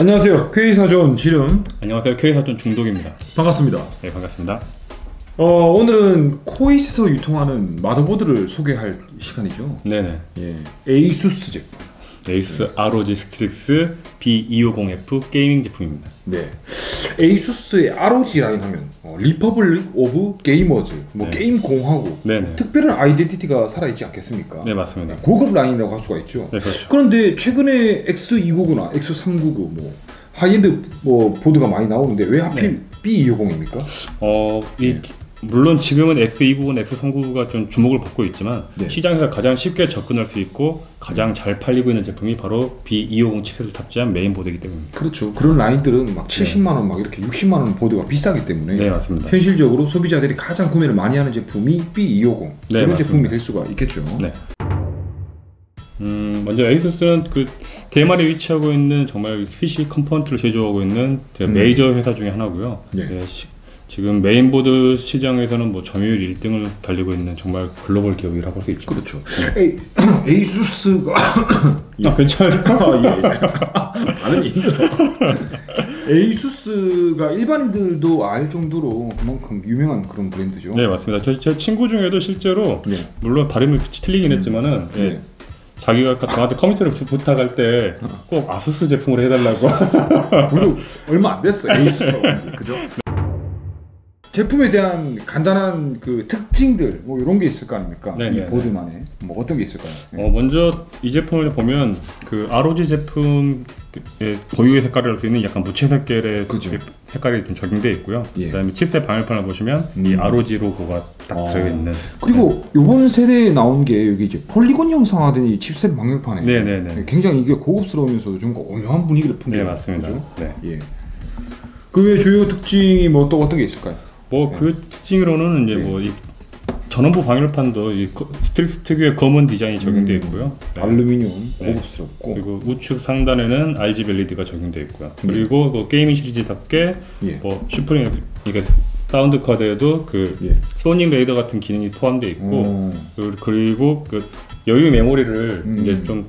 안녕하세요. K사전 지름 안녕하세요. K사전 중독입니다. 반갑습니다. 네, 반갑습니다. 어, 오늘은 코잇에서 유통하는 마더보드를 소개할 시간이죠. 네네. 예, ASUS 제품. ASUS ROG STRIX B250F gaming 제품입니다. 네, ASUS의 ROG 라인 하면 어, Republic of Gamers, 뭐 네. 게임 공화국, 네네. 특별한 아이덴티티가 살아있지 않겠습니까? 네, 맞습니다. 고급 라인이라고 할 수가 있죠. 네, 그렇죠. 그런데 최근에 X299나 X399 뭐 하이엔드 뭐 보드가 많이 나오는데 왜 하필 B250입니까? 어, 이 물론 지금은 X299, X399가 좀 주목을 받고 있지만 네. 시장에서 가장 쉽게 접근할 수 있고 가장 잘 팔리고 있는 제품이 바로 B250 칩셋을 탑재한 메인 보드이기 때문입니다. 그렇죠. 그런 라인들은 막 70만 원, 막 이렇게 60만 원 보드가 비싸기 때문에 네, 맞습니다. 현실적으로 소비자들이 가장 구매를 많이 하는 제품이 B250 네, 그런 맞습니다. 제품이 될 수가 있겠죠. 네. 음, 먼저 ASUS는 그 대만에 위치하고 있는 정말 PC component를 제조하고 있는 되게 음. 메이저 회사 중에 하나고요. 네. 예, 시- 지금 메인보드 시장에서는 뭐 점유율 1등을 달리고 있는 정말 글로벌 기업이라고 할 수 있죠. 그렇죠. 에이, ASUS가 아, 괜찮아요. 아, 예. 반응이 힘들어. ASUS가 일반인들도 알 정도로 그만큼 유명한 그런 브랜드죠. 네, 맞습니다. 제, 제 친구 중에도 실제로 네. 물론 발음이 틀리긴 했지만은 예, 네. 자기가 아까 저한테 컴퓨터를 부- 부탁할 때 꼭 아수스 제품을 해달라고. 얼마 안 됐어 에이수스가 이제 그죠? 제품에 대한 간단한 그 특징들 뭐 이런 게 있을 거 아닙니까? 네, 이 네, 보드만의 뭐 어떤 게 있을까요? 네. 어, 먼저 이 제품을 보면 그 ROG 제품의 고유의 수 있는 약간 무채색 계열의 그죠. 그 색깔이 좀 적용되어 있고요. 예. 그다음에 칩셋 방열판을 보시면 이 음. ROG 로고가 딱 아. 들어 있는. 그리고 이번 세대에 나온 게 여기 이제 polygon 형상화된 이 칩셋 방열판에 네, 네, 네. 굉장히 이게 고급스러우면서도 좀 오묘한 분위기를 네, 풍겨요. 맞습니다. 그죠? 네. 예. 그외 주요 특징이 뭐 또 어떤 게 있을까요? 뭐그 특징으로는 이제 네. 뭐이 전원부 방열판도 STRIX 특유의 검은 디자인이 적용되어 음. 있고요. 네. 알루미늄 네. 고급스럽고 그리고 우측 상단에는 RGB LED가 적용되어 있고요. 네. 그리고 그 gaming 시리즈답게 예. 뭐 SupremeFX 이게 사운드 카드에도 그 예. Sonic Radar 같은 기능이 포함되어 있고 어, 그- 그리고 그 여유 메모리를 음. 이제 좀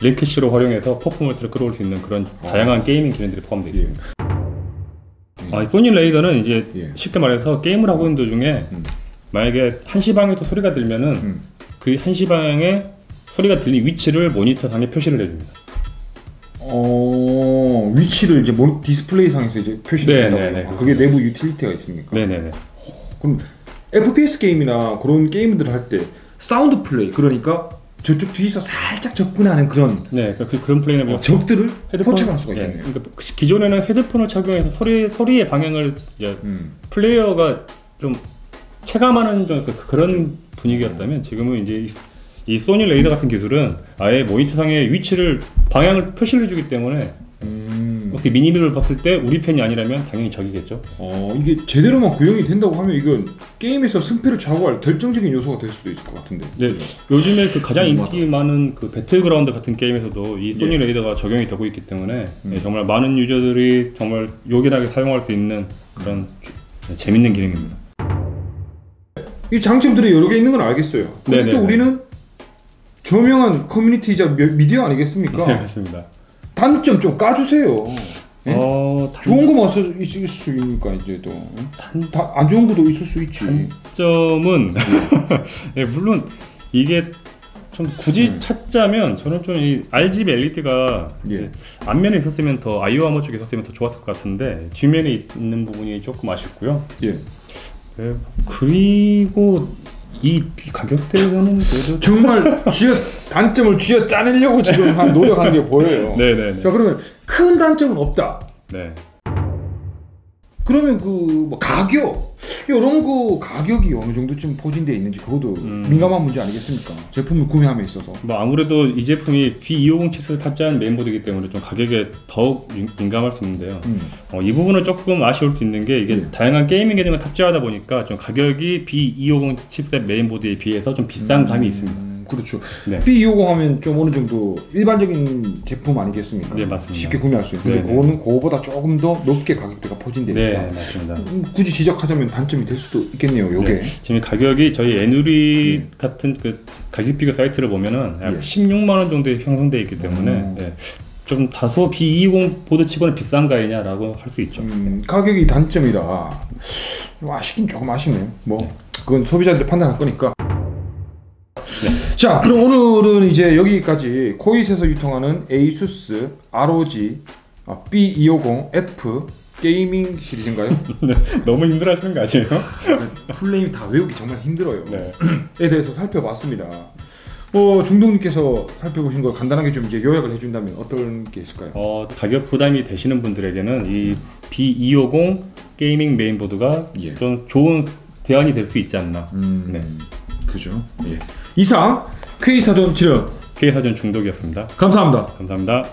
RAM cache로 활용해서 performance를 끌어올 수 있는 그런 어. 다양한 gaming 기능들이 포함되어 예. 있습니다. 아, 이 Sonic Radar는 이제 예. 쉽게 말해서 게임을 하고 있는 도중에 음. 만약에 한시 방에서 소리가 들면은 음. 그 한시 방에 소리가 들린 위치를 모니터 상에 표시를 해줍니다. 어 위치를 이제 모, 디스플레이 상에서 이제 표시를 네, 한다고 네, 네. 아, 그게 내부 utility가 있습니까? 네네네. 그럼 FPS 게임이나 그런 게임들 할 때 sound play 그러니까 저쪽 뒤에서 살짝 접근하는 그런 네, 그, 그, 런 플레이는 뭐 어, 적들을 헤드폰- 포착할 수가 예, 있겠네요. 그러니까 기존에는 헤드폰을 착용해서 소리 소리의 방향을 음. 플레이어가 좀 체감하는 좀 그- 그런 분위기였다면 지금은 이제 이, 이 Sonic Radar 같은 기술은 아예 모니터상의 위치를 방향을 표시를 해주기 때문에 음. 이렇게 미니미를 봤을 때 우리 팬이 아니라면 당연히 적이겠죠. 어 이게 제대로만 구현이 된다고 하면 이건 게임에서 승패를 좌우할 결정적인 요소가 될 수도 있을 것 같은데. 네, 그죠? 요즘에 그 가장 음, 인기 많은 그 배틀그라운드 같은 게임에서도 이 Sonic 예. Radar가 적용이 되고 있기 때문에 음. 네, 정말 많은 유저들이 정말 요긴하게 사용할 수 있는 그런 주- 네, 재밌는 기능입니다. 이 장점들이 여러 개 있는 건 알겠어요. 근데 네네네. 또 우리는 저명한 커뮤니티이자 미- 미디어 아니겠습니까? 네, 맞습니다. 단점 좀 까주세요. 네? 어, 단- 좋은 거만 쓸- 있을 수 있으니까 이제 또. 단- 다안 좋은 것도 있을 수 있지. 단점은 예, 물론 이게 좀 굳이 음. 찾자면 저는 좀 이 RGB LED가 예. 앞면에 있었으면 더 아이오 아머 쪽에 있었으면 더 좋았을 것 같은데 뒷면에 있는 부분이 조금 아쉽고요. 예. 예, 그리고 이, 이 가격대에서는 그래도 정말 쥐어 단점을 쥐어 짜내려고 지금 한 노력하는 게 보여요. 네네네. 자 그러면 큰 단점은 없다. 네. 그러면 그 뭐 가격 이런 거 가격이 어느 정도쯤 포진되어 있는지 그것도 음. 민감한 문제 아니겠습니까? 제품을 구매함에 있어서. 뭐 아무래도 이 제품이 B250 칩셋을 탑재한 메인보드이기 때문에 좀 가격에 더욱 민- 민감할 수 있는데요. 음. 어, 이 부분은 조금 아쉬울 수 있는 게 이게 예. 다양한 gaming 기능을 탑재하다 보니까 좀 가격이 B250 칩셋 메인보드에 비해서 좀 비싼 감이 있습니다. 음, 그렇죠. 네. B250 하면 좀 어느 정도 일반적인 제품 아니겠습니까? 네, 맞습니다. 쉽게 구매할 수 있는. 근데 네, 네. 그거는 그거보다 조금 더 높게 가격대가 포진되어 네. 맞습니다. 음, 굳이 지적하자면 단점이 될 수도 있겠네요. 요게. 네, 지금 가격이 저희 에누리 같은 그 가격 비교 사이트를 보면은 약 예. 16만 원 정도에 형성되어 있기 때문에 음. 예, 좀 다소 B250 보드 치고는 비싼 가격이냐라고 할 수 있죠. 음, 가격이 단점이다. 좀 아쉽긴 조금 아쉽네요. 뭐 그건 소비자들 판단할 거니까. 자, 그럼 오늘은 이제 여기까지 코잇에서 유통하는 ASUS ROG 아, B250F GAMING 시리즈인가요? 너무 힘들어 하시는 거 아니에요? 풀네임 다 외우기 정말 힘들어요. 네. 에 대해서 살펴봤습니다. 어, 중동님께서 살펴보신 거 간단하게 좀 이제 요약을 해준다면 어떤 게 있을까요? 어, 가격 부담이 되시는 분들에게는 이 B250 게이밍 메인보드가 예. 좀 좋은 대안이 될 수 있지 않나. 음, 네. 그죠. 예. 이상 K 사전 치료 K사전 중독이었습니다. 감사합니다. 감사합니다.